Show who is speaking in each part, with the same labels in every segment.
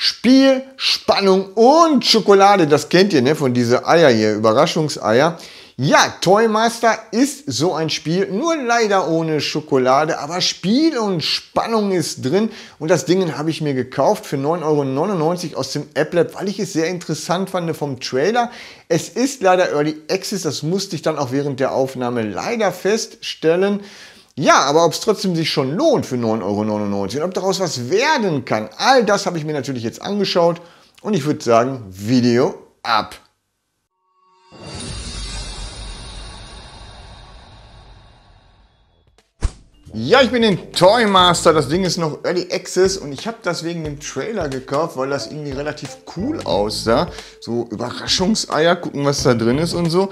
Speaker 1: Spiel, Spannung und Schokolade, das kennt ihr, ne, von diese Eier hier, Überraschungseier. Ja, Toymaster ist so ein Spiel, nur leider ohne Schokolade, aber Spiel und Spannung ist drin und das Ding habe ich mir gekauft für 9,99 Euro aus dem App Lab, weil ich es sehr interessant fand vom Trailer. Es ist leider Early Access, das musste ich dann auch während der Aufnahme leider feststellen. Ja, aber ob es trotzdem sich schon lohnt für 9,99 Euro und ob daraus was werden kann, all das habe ich mir natürlich jetzt angeschaut und ich würde sagen, Video ab. Ja, ich bin den Toy Master. Das Ding ist noch Early Access und ich habe das wegen dem Trailer gekauft, weil das irgendwie relativ cool aussah. So Überraschungseier, gucken, was da drin ist und so.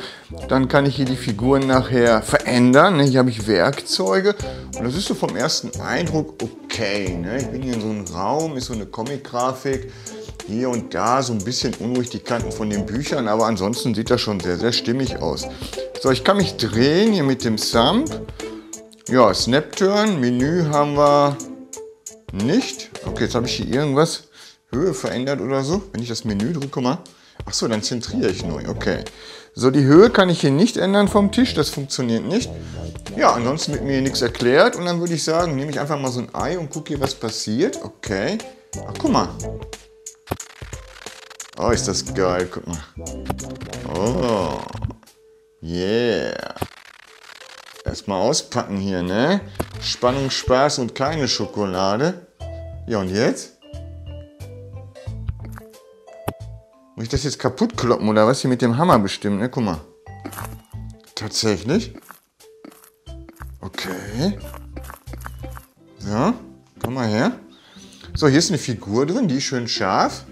Speaker 1: Dann kann ich hier die Figuren nachher verändern. Ne? Hier habe ich Werkzeuge und das ist so vom ersten Eindruck okay. Ne? Ich bin hier in so einem Raum, ist so eine Comic-Grafik. Hier und da so ein bisschen unruhig die Kanten von den Büchern, aber ansonsten sieht das schon sehr, sehr stimmig aus. So, ich kann mich drehen hier mit dem Thumb. Ja, Snapturn, Menü haben wir nicht. Okay, jetzt habe ich hier irgendwas Höhe verändert oder so. Wenn ich das Menü drücke, guck mal. Achso, dann zentriere ich neu. Okay. So, die Höhe kann ich hier nicht ändern vom Tisch. Das funktioniert nicht. Ja, ansonsten wird mir hier nichts erklärt. Und dann würde ich sagen, nehme ich einfach mal so ein Ei und gucke hier, was passiert. Okay. Ach, guck mal. Oh, ist das geil. Guck mal. Oh. Yeah. Erstmal auspacken hier, ne? Spannung, Spaß und keine Schokolade. Ja, und jetzt? Muss ich das jetzt kaputt kloppen oder was? Hier mit dem Hammer bestimmt, ne? Guck mal. Tatsächlich? Okay. So, komm mal her. So, hier ist eine Figur drin, die ist schön scharf.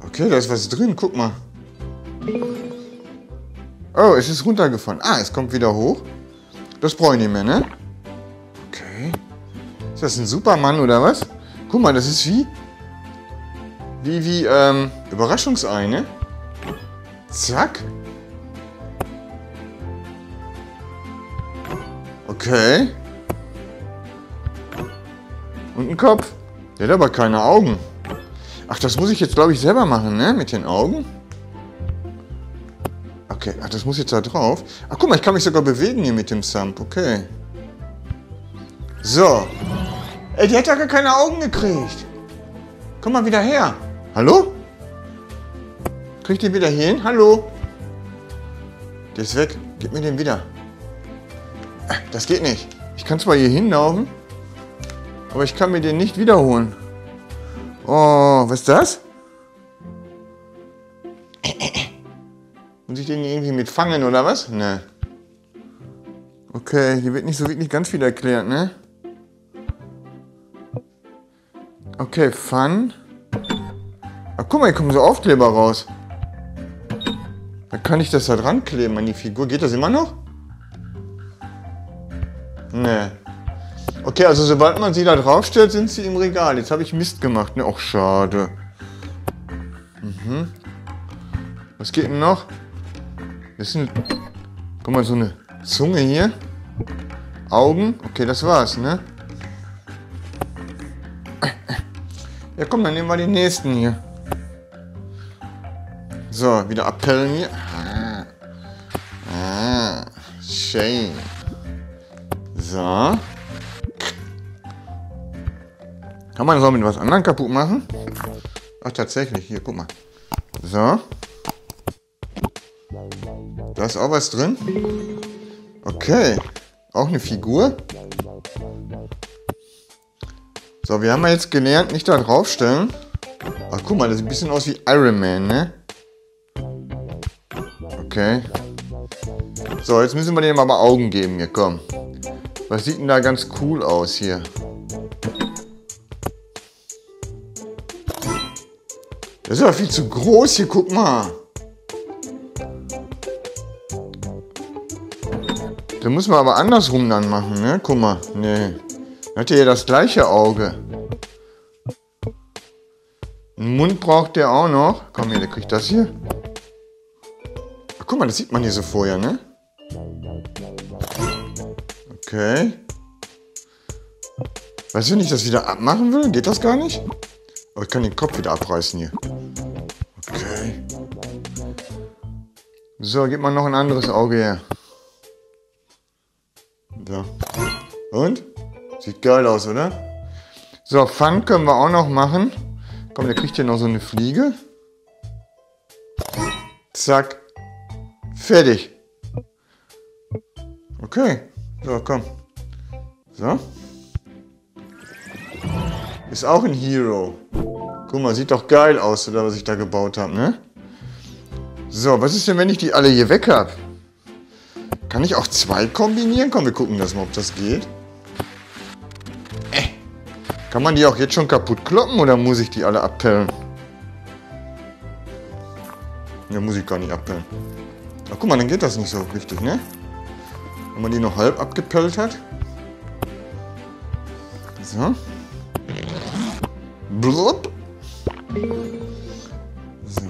Speaker 1: Okay, da ist was drin, guck mal. Oh, es ist runtergefallen. Ah, es kommt wieder hoch. Das brauche ich nicht mehr, ne? Okay. Ist das ein Supermann oder was? Guck mal, das ist wie... Wie, wie, ähm... Überraschungsei, ne? Zack. Okay. Und ein Kopf. Der hat aber keine Augen. Ach, das muss ich jetzt, glaube ich, selber machen, ne? Mit den Augen. Okay, ach, das muss jetzt da drauf. Ach, guck mal, ich kann mich sogar bewegen hier mit dem Sump. Okay. So. Ey, die hat ja gar keine Augen gekriegt. Komm mal wieder her. Hallo? Kriegt ihr wieder hier hin? Hallo? Der ist weg. Gib mir den wieder. Das geht nicht. Ich kann zwar hier hinlaufen, aber ich kann mir den nicht wiederholen. Oh, was ist das? Irgendwie mit fangen oder was? Ne. Okay, hier wird nicht so wirklich ganz viel erklärt, ne? Okay, Fun. Ach, guck mal, hier kommen so Aufkleber raus. Da kann ich das da dran kleben an die Figur. Geht das immer noch? Ne. Okay, also sobald man sie da draufstellt, sind sie im Regal. Jetzt habe ich Mist gemacht. Ne, auch schade. Mhm. Was geht denn noch? Das sind, guck mal, so eine Zunge hier. Augen. Okay, das war's, ne? Ja, komm, dann nehmen wir den nächsten hier. So, wieder abpellen hier. Ah, ah schön. So. Kann man das auch mit was anderem kaputt machen? Ach, tatsächlich. Hier, guck mal. So. Da ist auch was drin. Okay. Auch eine Figur. So, wir haben ja jetzt gelernt, nicht da draufstellen. Ach, guck mal, das sieht ein bisschen aus wie Iron Man, ne? Okay. So, jetzt müssen wir dem aber Augen geben hier, komm. Was sieht denn da ganz cool aus hier? Das ist aber viel zu groß hier, guck mal. Da muss man aber andersrum dann machen, ne? Guck mal, ne. Hat ja das gleiche Auge. Einen Mund braucht der auch noch. Komm hier, der kriegt das hier. Ach, guck mal, das sieht man hier so vorher, ne? Okay. Weißt du, wenn ich das wieder abmachen will? Geht das gar nicht? Oh, ich kann den Kopf wieder abreißen hier. Okay. So, gib mal noch ein anderes Auge her. Und? Sieht geil aus, oder? So, Fun können wir auch noch machen. Komm, der kriegt hier noch so eine Fliege. Zack. Fertig. Okay. So, komm. So. Ist auch ein Hero. Guck mal, sieht doch geil aus, oder was ich da gebaut habe, ne? So, was ist denn, wenn ich die alle hier weg habe? Kann ich auch zwei kombinieren? Komm, wir gucken das mal, ob das geht. Kann man die auch jetzt schon kaputt kloppen oder muss ich die alle abpellen? Ja, muss ich gar nicht abpellen. Ach, guck mal, dann geht das nicht so richtig, ne? Wenn man die noch halb abgepellt hat. So. Blub. So.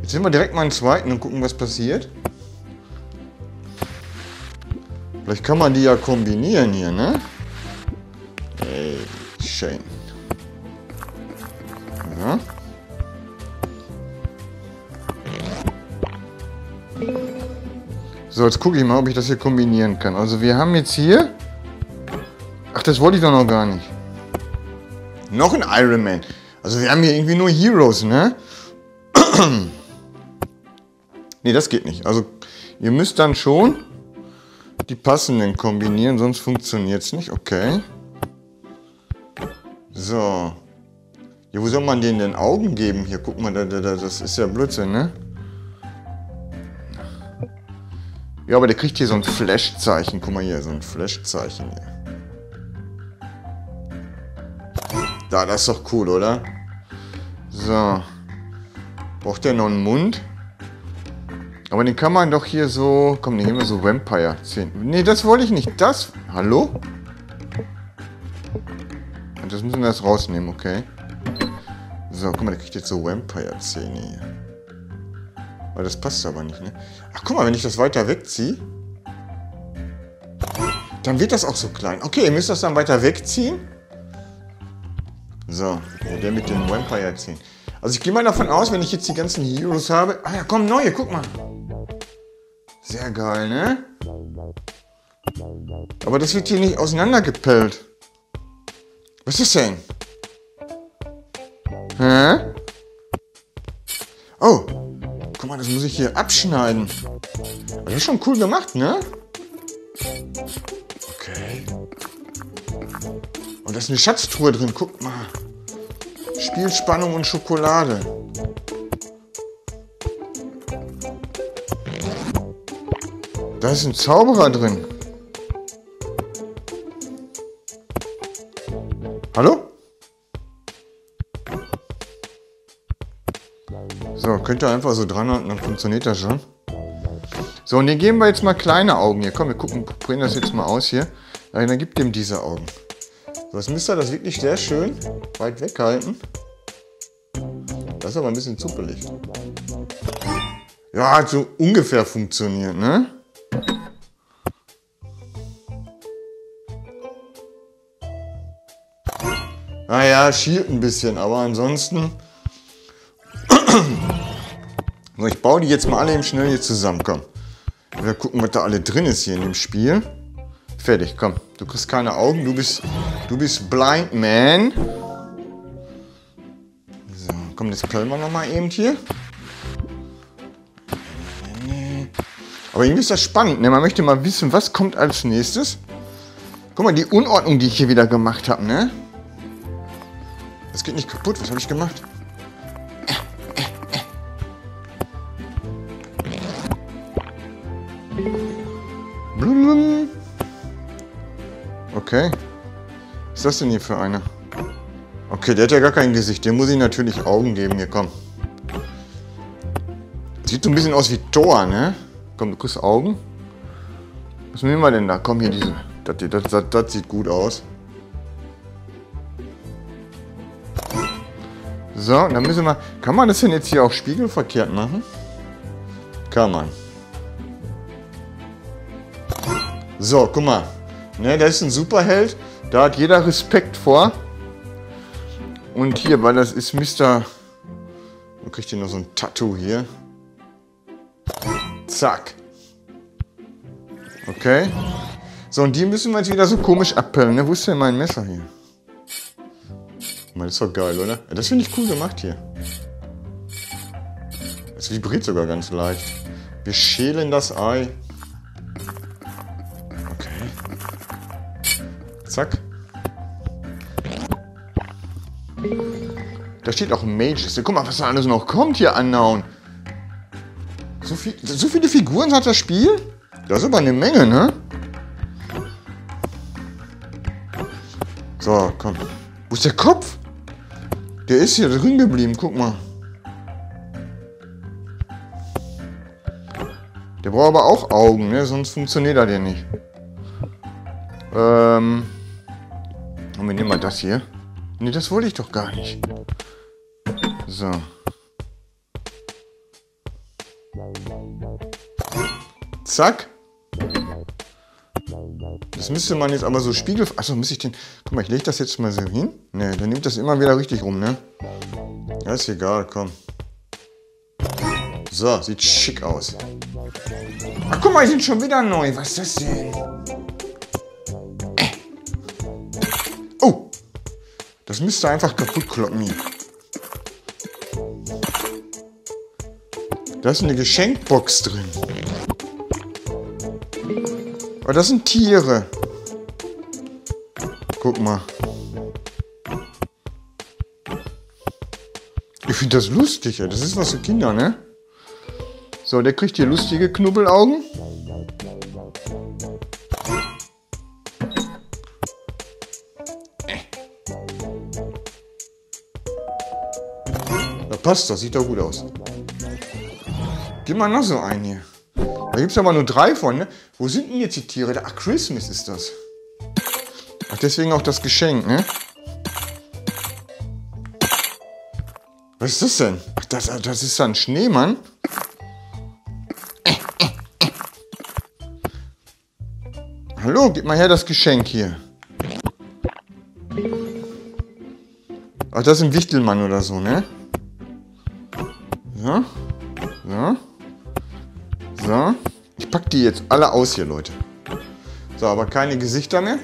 Speaker 1: Jetzt nehmen wir direkt mal einen zweiten und gucken, was passiert. Vielleicht kann man die ja kombinieren hier, ne? Schön. Ja. So, jetzt gucke ich mal, ob ich das hier kombinieren kann. Also wir haben jetzt hier... Ach, das wollte ich doch noch gar nicht. Noch ein Iron Man. Also wir haben hier irgendwie nur Heroes, ne? ne, das geht nicht. Also ihr müsst dann schon die passenden kombinieren, sonst funktioniert es nicht. Okay. So. Ja, wo soll man denen denn Augen geben? Hier, guck mal, da, da, das ist ja Blödsinn, ne? Ja, aber der kriegt hier so ein Flash-Zeichen. Guck mal hier, so ein Flash-Zeichen. Da, das ist doch cool, oder? So. Braucht der noch einen Mund? Aber den kann man doch hier so... Komm, den nehmen wir so Vampire-Zähne. Nee, das wollte ich nicht. Das... Hallo? Und das müssen wir erst rausnehmen, okay. So, guck mal, der kriegt jetzt so Vampire-Zähne hier. Weil das passt aber nicht, ne? Ach, guck mal, wenn ich das weiter wegziehe... Dann wird das auch so klein. Okay, ihr müsst das dann weiter wegziehen. So, der mit den Vampire-Zähnen. Also ich gehe mal davon aus, wenn ich jetzt die ganzen Heroes habe... Ah ja, komm, neue, guck mal. Sehr geil, ne? Aber das wird hier nicht auseinandergepellt. Was ist denn? Hä? Oh. Guck mal, das muss ich hier abschneiden. Das ist schon cool gemacht, ne? Okay. Und da ist eine Schatztruhe drin, guck mal. Spielspannung und Schokolade. Da ist ein Zauberer drin. So, könnt ihr einfach so dran halten, dann funktioniert das schon. So, und den geben wir jetzt mal kleine Augen hier. Komm, wir gucken, probieren das jetzt mal aus hier. Dann gibt ihm diese Augen. So, jetzt müsst ihr das wirklich sehr schön weit weghalten. Das ist aber ein bisschen zuppelig. Ja, hat so ungefähr funktioniert, ne? Naja, schielt ein bisschen, aber ansonsten... so, ich baue die jetzt mal alle eben schnell hier zusammen, komm. Wir gucken, was da alle drin ist hier in dem Spiel. Fertig, komm. Du kriegst keine Augen, du bist, du bist Blind Man. So, komm, das können wir noch mal eben hier. Aber irgendwie ist das spannend, ne? Man möchte mal wissen, was kommt als nächstes. Guck mal, die Unordnung, die ich hier wieder gemacht habe, ne? Das geht nicht kaputt. Was habe ich gemacht? Ist das denn hier für eine? Okay, der hat ja gar kein Gesicht. Dem muss ich natürlich Augen geben. Hier, komm. Sieht so ein bisschen aus wie Thor, ne? Komm, du kriegst Augen. Was nehmen wir denn da? Komm hier, diese. Das, das, das, das sieht gut aus. So, dann müssen wir... Kann man das denn jetzt hier auch spiegelverkehrt machen? Kann man. So, guck mal. Ne, der ist ein Superheld. Da hat jeder Respekt vor. Und hier, weil das ist Mr. Man kriegt hier noch so ein Tattoo hier. Zack. Okay. So, und die müssen wir jetzt wieder so komisch abpellen. Ne? Wo ist denn mein Messer hier? Das ist doch geil, oder? Das finde ich cool gemacht hier. Es vibriert sogar ganz leicht. Wir schälen das Ei. Zack. Da steht auch Mages. Guck mal, was da alles noch kommt hier anhauen. So, viel, so viele Figuren hat das Spiel? Das ist aber eine Menge, ne? So, komm. Wo ist der Kopf? Der ist hier drin geblieben, guck mal. Der braucht aber auch Augen, ne? sonst funktioniert er ja nicht. Ähm. Und wir nehmen mal das hier. Ne, das wollte ich doch gar nicht. So. Zack. Das müsste man jetzt aber so spiegel... Achso, muss ich den... Guck mal, ich lege das jetzt mal so hin. Ne, dann nimmt das immer wieder richtig rum, ne? Ja, ist egal, komm. So, sieht schick aus. Ach, guck mal, die sind schon wieder neu. Was ist das denn? Das müsste einfach kaputt kloppen hier. Da ist eine Geschenkbox drin. Aber das sind Tiere. Guck mal. Ich finde das lustig. Das ist was für Kinder, ne? So, der kriegt hier lustige Knubbelaugen. Passt das, sieht doch gut aus. Gib mal noch so einen hier. Da gibt es aber nur drei von, ne? Wo sind denn jetzt die Tiere? Ach, Christmas ist das. Ach, deswegen auch das Geschenk, ne? Was ist das denn? Ach, das, das ist ein Schneemann. Hallo, gib mal her das Geschenk hier. Ach, das ist ein Wichtelmann oder so, ne? Die jetzt alle aus hier, Leute. So, aber keine Gesichter mehr.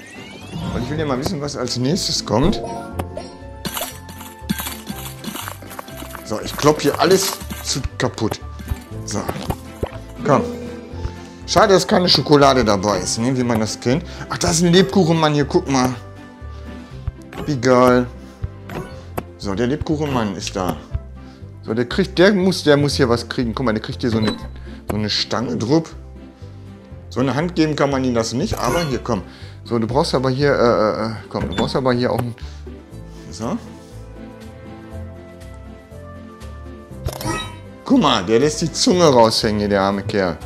Speaker 1: Und ich will ja mal wissen, was als nächstes kommt. So, ich klopp hier alles zu kaputt. So. Komm. Schade, dass keine Schokolade dabei ist, ne? wie man das kennt. Ach, da ist ein Lebkuchenmann hier, guck mal. Wie geil. So, der Lebkuchenmann ist da. So, der kriegt, der muss, der muss hier was kriegen. Guck mal, der kriegt hier so eine, so eine Stange drupp. So eine Hand geben kann man ihm das nicht, aber hier, komm. So, du brauchst aber hier, äh, äh, komm, du brauchst aber hier auch ein, so. Guck mal, der lässt die Zunge raushängen, der arme Kerl.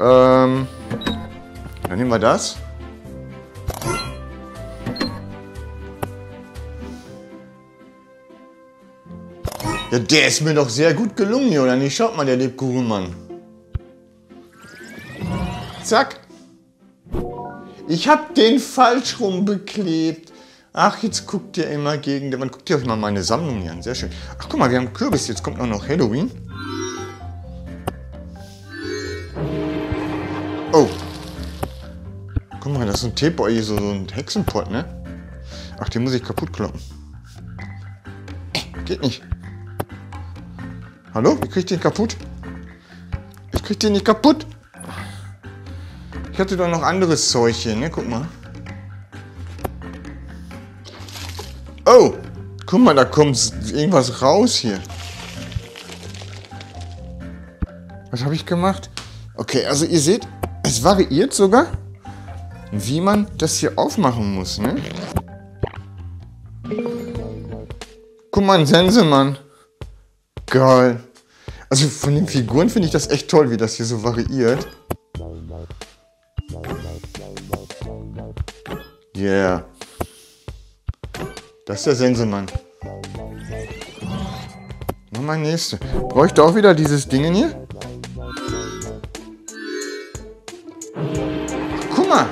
Speaker 1: Ähm, dann nehmen wir das. Ja, der ist mir doch sehr gut gelungen hier, oder nicht? Schaut mal, der Lebkuchenmann. Zack. Ich hab den falsch rum beklebt. Ach, jetzt guckt ihr immer gegen... Man guckt ihr euch mal meine Sammlung hier an. Sehr schön. Ach, guck mal, wir haben Kürbis. Jetzt kommt auch noch Halloween. Oh. Guck mal, das ist ein Teebeutel, so ein Hexenpott, ne? Ach, den muss ich kaputt kloppen. Geht nicht. Hallo? Wie krieg ich den kaputt? Ich krieg den nicht kaputt. Ich hatte doch noch anderes Zeug hier, ne? Guck mal. Oh! Guck mal, da kommt irgendwas raus hier. Was habe ich gemacht? Okay, also ihr seht, es variiert sogar, wie man das hier aufmachen muss, ne? Guck mal, ein Sensemann. Geil. Also von den Figuren finde ich das echt toll, wie das hier so variiert. Yeah. Das ist der Sensemann. Noch mal nächste. Bräuchte auch wieder dieses Ding hier? Guck mal.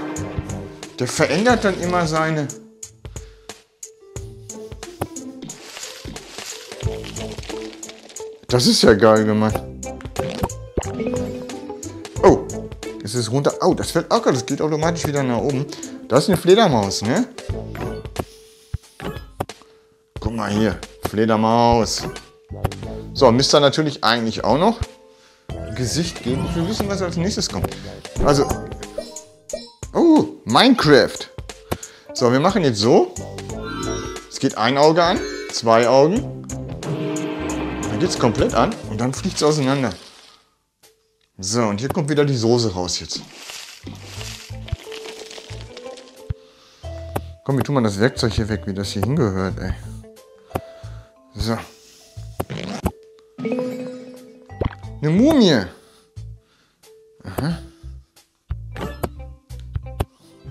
Speaker 1: Der verändert dann immer seine... Das ist ja geil gemacht. Oh, es ist runter. Oh, das fällt auch, das geht automatisch wieder nach oben. Da ist eine Fledermaus, ne? Guck mal hier, Fledermaus. So, müsste natürlich eigentlich auch noch Gesicht geben. Will wissen, was als nächstes kommt. Also, oh, Minecraft. So, wir machen jetzt so. Es geht ein Auge an, zwei Augen. Dann geht es komplett an und dann fliegt es auseinander. So, und hier kommt wieder die Soße raus jetzt. Komm, wie tun wir das Werkzeug hier weg, wie das hier hingehört, ey. So. Eine Mumie. Aha.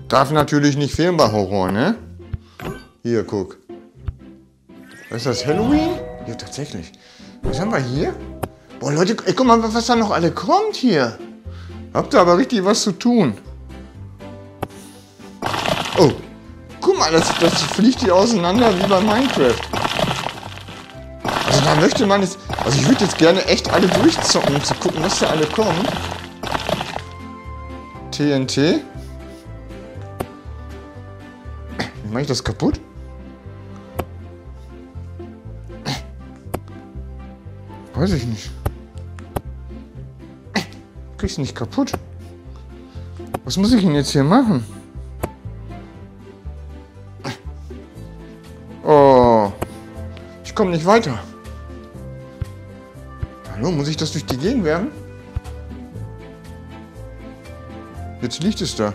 Speaker 1: Darf natürlich nicht fehlen bei Horror, ne? Hier, guck. Ist das, Halloween? Ja, tatsächlich. Was haben wir hier? Boah, Leute, ey, guck mal, was da noch alle kommt hier. Habt ihr aber richtig was zu tun. Das, das fliegt hier auseinander wie bei Minecraft. Also da möchte man jetzt... Also ich würde jetzt gerne echt alle durchzocken, um zu gucken, was da alle kommt. TNT. Mache ich das kaputt? Weiß ich nicht. Krieg's nicht kaputt. Was muss ich denn jetzt hier machen? Komme nicht weiter. Hallo, muss ich das durch die Gegend werfen? Jetzt liegt es da.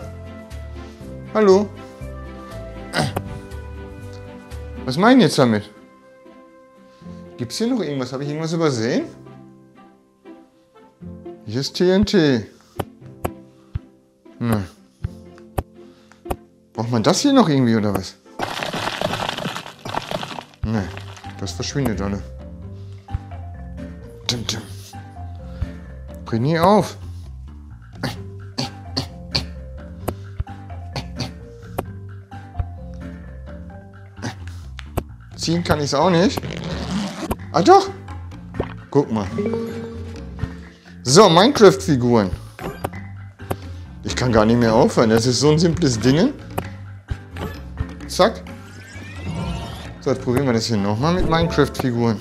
Speaker 1: Hallo? Was meinen jetzt damit? Gibt es hier noch irgendwas? Habe ich irgendwas übersehen? Hier ist TNT. Hm. Braucht man das hier noch irgendwie oder was? Ne, das verschwindet alle. Dim, dim. Bring nie auf. Ziehen kann ich es auch nicht. Ah doch. Guck mal. So, Minecraft-Figuren. Ich kann gar nicht mehr aufhören. Das ist so ein simples Ding. Zack. So, jetzt probieren wir das hier nochmal mit Minecraft-Figuren.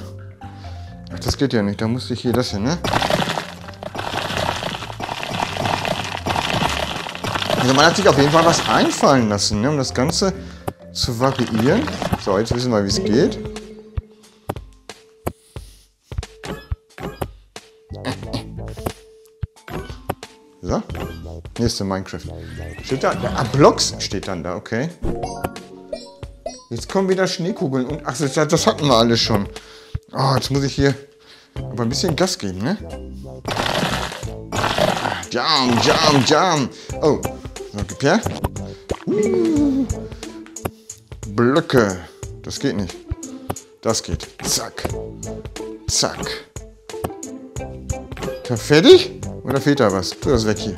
Speaker 1: Ach, das geht ja nicht. Da musste ich hier das hier, ne? Also man hat sich auf jeden Fall was einfallen lassen, ne? um das Ganze zu variieren. So, jetzt wissen wir, wie es geht. So, nächste Minecraft. Steht da? Ah, Blocks steht dann da, okay. Jetzt kommen wieder Schneekugeln und... Ach, das, das hatten wir alles schon. Oh, jetzt muss ich hier aber ein bisschen Gas geben, ne? Jam, jam, jam. Oh, so, gib her. Uh. Blöcke. Das geht nicht. Das geht. Zack. Zack. Fertig? Oder fehlt da was? Tu das weg hier.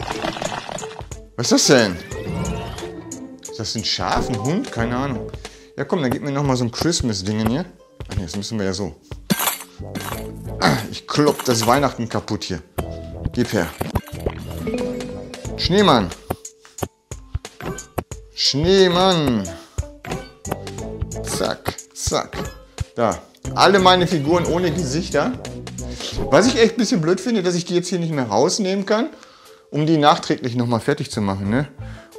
Speaker 1: Was ist das denn? Ist das ein Schaf, ein Hund? Keine Ahnung. Ja komm, dann gib mir nochmal so ein Christmas-Ding hier. Ach nee, das müssen wir ja so. Ich klopp das Weihnachten kaputt hier. Gib her. Schneemann. Schneemann. Zack, zack. Da. Alle meine Figuren ohne Gesichter. Was ich echt ein bisschen blöd finde, dass ich die jetzt hier nicht mehr rausnehmen kann, um die nachträglich nochmal fertig zu machen. Ne?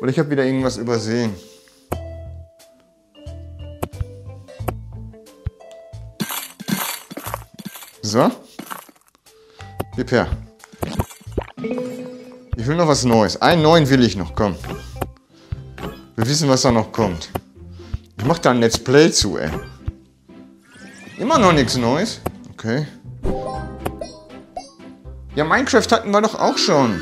Speaker 1: Oder ich habe wieder irgendwas übersehen. So. Gib her. Ich will noch was Neues. Einen neuen will ich noch, komm. Wir wissen, was da noch kommt. Ich mach da ein Let's Play zu, ey. Immer noch nichts Neues. Okay. Ja, Minecraft hatten wir doch auch schon.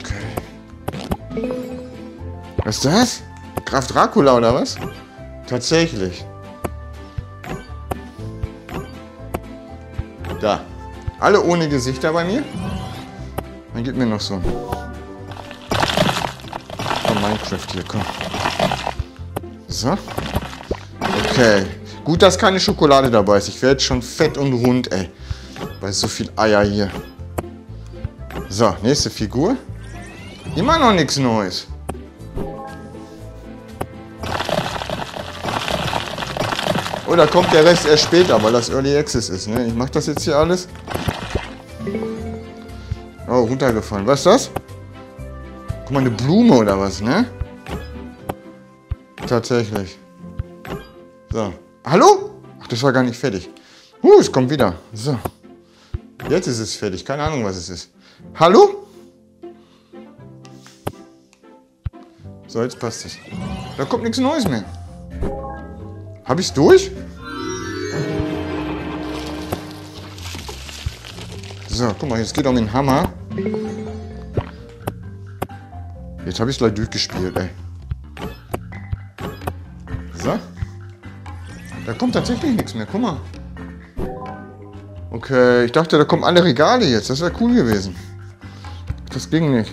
Speaker 1: Okay. Was ist das? Graf Dracula oder was? Tatsächlich. Da. Alle ohne Gesichter bei mir. Dann gib mir noch so ein. Von Minecraft hier, komm. So. Okay. Gut, dass keine Schokolade dabei ist. Ich werde schon fett und rund, ey. Weil so viel Eier hier. So, nächste Figur. Immer noch nichts Neues. Oder kommt der Rest erst später, weil das Early Access ist. Ne? Ich mache das jetzt hier alles. Oh, runtergefallen. Was ist das? Guck mal, eine Blume oder was, ne? Tatsächlich. So. Hallo? Ach, das war gar nicht fertig. Huh, es kommt wieder. So. Jetzt ist es fertig. Keine Ahnung, was es ist. Hallo? So, jetzt passt es. Da kommt nichts Neues mehr. Hab ich's durch? So, guck mal, jetzt geht um den Hammer. Jetzt habe ich es gleich durchgespielt, ey. So. Da kommt tatsächlich nichts mehr, guck mal. Okay, ich dachte, da kommen alle Regale jetzt. Das wäre cool gewesen. Das ging nicht.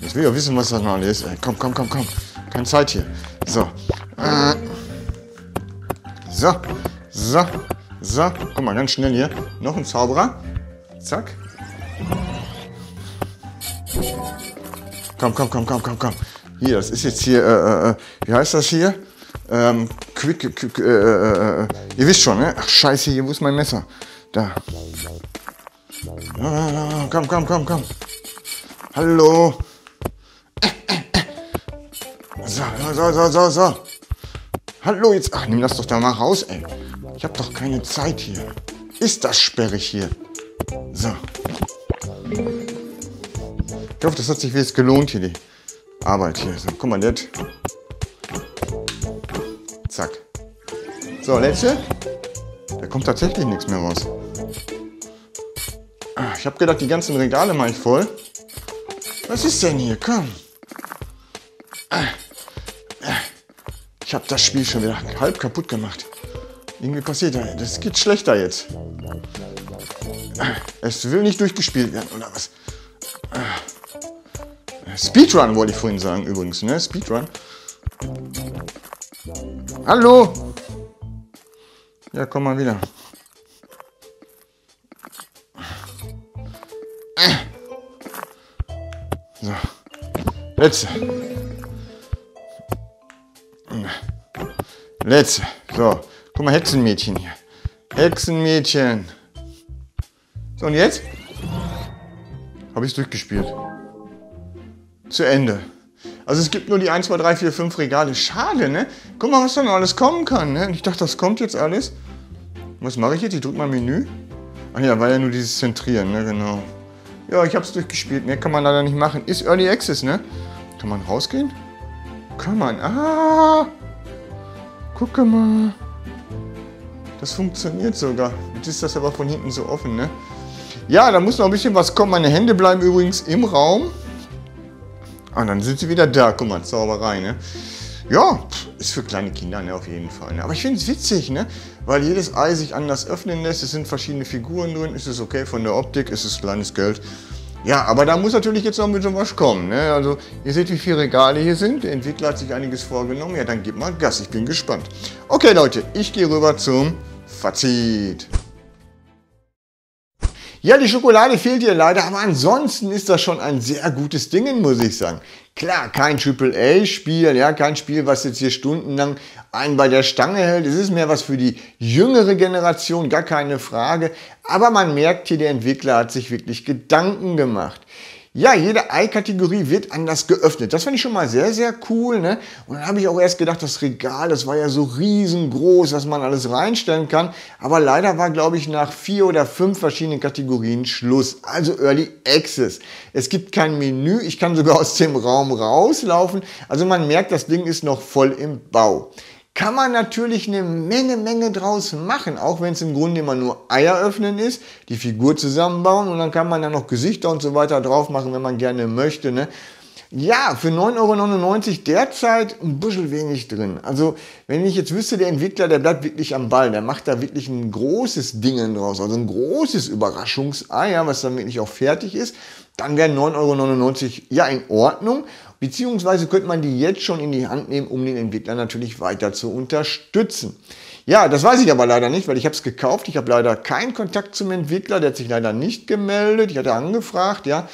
Speaker 1: Jetzt will ich auch wissen, was das noch alles ist. Ey, komm, komm, komm, komm. Keine Zeit hier. So. So, guck mal, ganz schnell hier. Noch ein Zauberer. Zack. Komm, komm, komm, komm, komm, komm. Hier, das ist jetzt hier, äh, äh, wie heißt das hier? Ähm, quick, quick äh, äh, äh, ihr wisst schon, ne? Ach, scheiße, hier, wo ist mein Messer? Da. Komm, komm, komm, komm. Hallo. So, so, so, so, so. Hallo, jetzt. Ach, nimm das doch da mal raus, ey. Ich habe doch keine Zeit hier. Ist das sperrig hier? So. Ich hoffe, das hat sich jetzt gelohnt hier, die Arbeit hier. So, guck mal, das. Zack. So, letzte. Da kommt tatsächlich nichts mehr raus. Ah, ich habe gedacht, die ganzen Regale mache ich voll. Was ist denn hier? Komm. Ah, ah. Ich habe das Spiel schon wieder halb kaputt gemacht. Irgendwie passiert da. Das geht schlechter jetzt. Es will nicht durchgespielt werden, oder was? Speedrun wollte ich vorhin sagen, übrigens, ne? Speedrun. Hallo? Ja, komm mal wieder. So. Letzte. Letzte. So. Guck mal, Hexenmädchen hier. Hexenmädchen. So, und jetzt? Habe ich es durchgespielt. Zu Ende. Also es gibt nur die 1, 2, 3, 4, 5 Regale. Schade, ne? Guck mal, was da noch alles kommen kann, ne? Und ich dachte, das kommt jetzt alles. Was mache ich jetzt? Ich drücke mal Menü. Ach ja, war ja nur dieses Zentrieren, ne? Genau. Ja, ich habe es durchgespielt. Mehr kann man leider nicht machen. Ist Early Access, ne? Kann man rausgehen? Kann man. Ah! Guck mal. Das funktioniert sogar. Jetzt ist das aber von hinten so offen, ne? Ja, da muss noch ein bisschen was kommen. Meine Hände bleiben übrigens im Raum. Ah, dann sind sie wieder da. Guck mal, Zauberei, ne? Ja, ist für kleine Kinder, ne, auf jeden Fall. Ne? Aber ich finde es witzig, ne? Weil jedes Ei sich anders öffnen lässt. Es sind verschiedene Figuren drin. Ist es okay von der Optik? Ist es kleines Geld? Ja, aber da muss natürlich jetzt noch ein bisschen was kommen. Ne? Also ihr seht, wie viele Regale hier sind. Der Entwickler hat sich einiges vorgenommen. Ja, dann gib mal Gas. Ich bin gespannt. Okay, Leute, ich gehe rüber zum Fazit. Ja, die Schokolade fehlt hier leider, aber ansonsten ist das schon ein sehr gutes Ding, muss ich sagen. Klar, kein AAA-Spiel, ja, kein Spiel, was jetzt hier stundenlang einen bei der Stange hält. Es ist mehr was für die jüngere Generation, gar keine Frage. Aber man merkt hier, der Entwickler hat sich wirklich Gedanken gemacht. Ja, jede Ei-Kategorie wird anders geöffnet. Das fand ich schon mal sehr, sehr cool. Ne? Und dann habe ich auch erst gedacht, das Regal, das war ja so riesengroß, dass man alles reinstellen kann. Aber leider war, glaube ich, nach vier oder fünf verschiedenen Kategorien Schluss. Also Early Access. Es gibt kein Menü. Ich kann sogar aus dem Raum rauslaufen. Also man merkt, das Ding ist noch voll im Bau kann man natürlich eine Menge, Menge draus machen, auch wenn es im Grunde immer nur Eier öffnen ist, die Figur zusammenbauen und dann kann man dann noch Gesichter und so weiter drauf machen, wenn man gerne möchte. Ne? Ja, für 9,99 Euro derzeit ein bisschen wenig drin. Also, wenn ich jetzt wüsste, der Entwickler, der bleibt wirklich am Ball, der macht da wirklich ein großes Ding draus, also ein großes Überraschungsei, ja, was dann wirklich auch fertig ist, dann wären 9,99 Euro ja in Ordnung. Beziehungsweise könnte man die jetzt schon in die Hand nehmen, um den Entwickler natürlich weiter zu unterstützen. Ja, das weiß ich aber leider nicht, weil ich habe es gekauft. Ich habe leider keinen Kontakt zum Entwickler, der hat sich leider nicht gemeldet. Ich hatte angefragt, ja.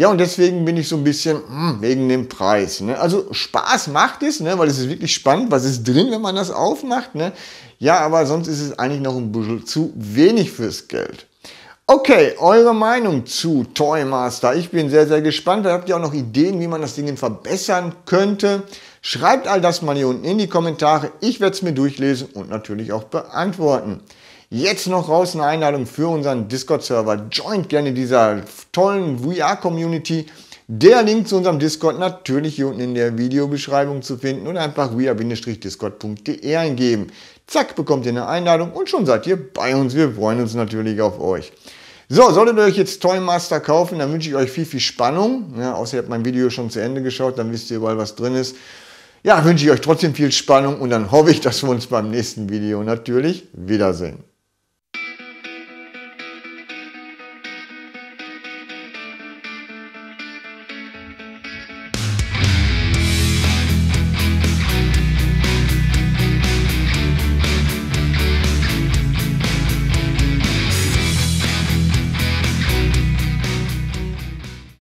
Speaker 1: Ja, und deswegen bin ich so ein bisschen hm, wegen dem Preis. Ne? Also Spaß macht es, ne? weil es ist wirklich spannend, was ist drin, wenn man das aufmacht. Ne? Ja, aber sonst ist es eigentlich noch ein bisschen zu wenig fürs Geld. Okay, eure Meinung zu Toymaster. Ich bin sehr, sehr gespannt. Habt ihr auch noch Ideen, wie man das Ding verbessern könnte? Schreibt all das mal hier unten in die Kommentare. Ich werde es mir durchlesen und natürlich auch beantworten. Jetzt noch raus eine Einladung für unseren Discord-Server. Joint gerne dieser tollen VR-Community. Der Link zu unserem Discord natürlich hier unten in der Videobeschreibung zu finden und einfach via-discord.de eingeben. Zack, bekommt ihr eine Einladung und schon seid ihr bei uns. Wir freuen uns natürlich auf euch. So, solltet ihr euch jetzt Toymaster kaufen, dann wünsche ich euch viel, viel Spannung. Ja, außer ihr habt mein Video schon zu Ende geschaut, dann wisst ihr überall, was drin ist. Ja, wünsche ich euch trotzdem viel Spannung und dann hoffe ich, dass wir uns beim nächsten Video natürlich wiedersehen.